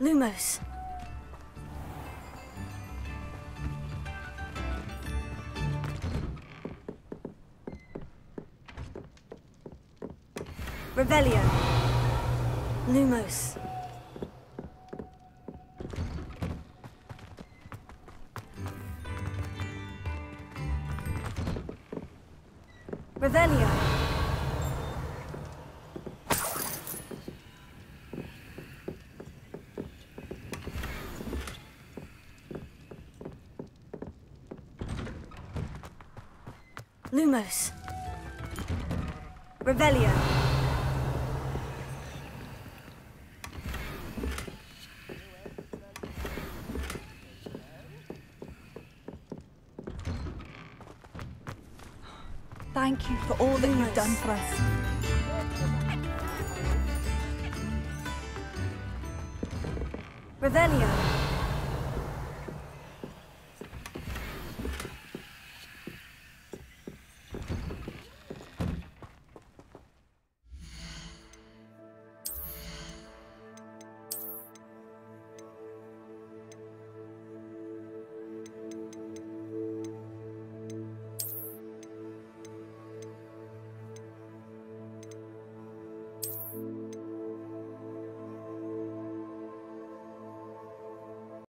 Lumos. Revelio. Lumos. Revelio. Lumos. Revelio. Thank you for all that you've done for us. Revelio.